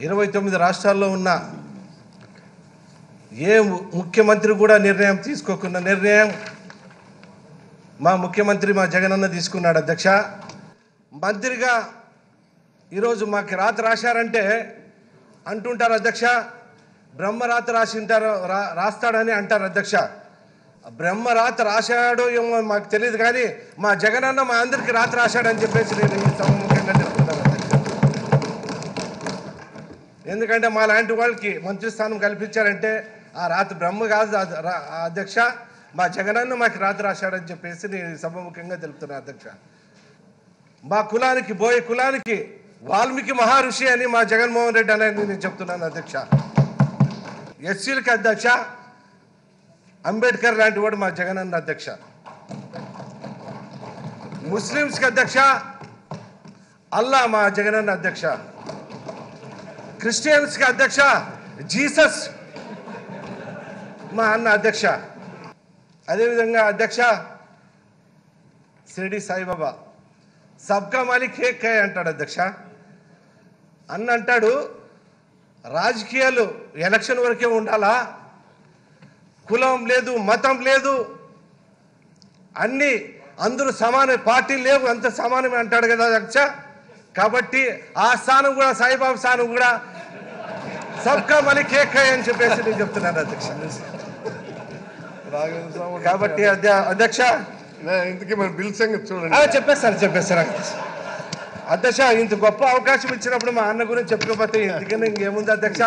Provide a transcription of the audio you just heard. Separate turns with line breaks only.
ఇరవై తొమ్మిది రాష్ట్రాల్లో ఉన్న ఏ ముఖ్యమంత్రి కూడా నిర్ణయం తీసుకోకున్న నిర్ణయం మా ముఖ్యమంత్రి మా జగనన్న తీసుకున్నాడు అధ్యక్ష. మంత్రిగా ఈరోజు మాకు రాత రాశారంటే అంటుంటారు అధ్యక్ష బ్రహ్మరాత రాసింటారు రా రాస్తాడని అంటారు అధ్యక్ష. బ్రహ్మరాత రాశాడో ఏమో మాకు తెలియదు కానీ మా జగనన్న మా అందరికి రాత రాశాడని చెప్పేసి నేను ఈ ఎందుకంటే మా లాంటి వాళ్ళకి మంత్రి స్థానం కల్పించారంటే ఆ రాత్రి బ్రహ్మ కాదు రా- అధ్యక్ష మా జగనన్న మాకు రాత్రి రాశాడని చెప్పేసి నేను ఈ తెలుపుతున్నా తెలుపుతున్నాను అధ్యక్ష. మా కులానికి బోయే కులానికి వాల్మీకి మహర్షి అని మా జగన్మోహన్ రెడ్డి అనేది నేను చెప్తున్నాను అధ్యక్ష. ఎస్సీలకి అధ్యక్ష అంబేద్కర్ లాంటి వాడు మా జగనన్న అధ్యక్ష. ముస్లిమ్స్కి అధ్యక్ష అల్లా మా జగనన్న అధ్యక్ష. క్రిస్టియన్స్కి అధ్యక్ష జీసస్. మా అన్న అధ్యక్ష. అదేవిధంగా అధ్యక్ష షిరిడి సాయిబాబా. సబ్కా మాలిక్ ఏక్ అంటాడు అధ్యక్ష. అన్న అంటాడు రాజకీయాలు ఎలక్షన్ వరకే ఉండాలా? కులం లేదు మతం లేదు. అన్నీ అందరూ సమాన పార్టీ లేవు అంత సమానమే అంటాడు కదా అధ్యక్ష. కాబట్టి ఆ స్థానం కూడా సాయిబాబా స్థానం కూడా సబ్కా మలిక్ ఏక్ హై అని చెప్పేసి నేను చెప్తున్నాను అధ్యక్ష. కాబట్టి అధ్య- అధ్యక్ష?
ఇంతకీ మన బిల్ సంగతి చూడండి.
ఆ, చెప్పేస్తాను చెప్పేస్తాను అధ్యక్ష ఇంత గొప్ప అవకాశం ఇచ్చినప్పుడు మా అన్న గురించి చెప్పకపోతే ఎందుకని ఇంకేముంది అధ్యక్ష?